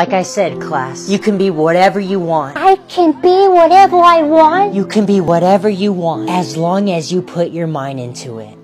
Like I said, class, you can be whatever you want. I can be whatever I want. You can be whatever you want as long as you put your mind into it.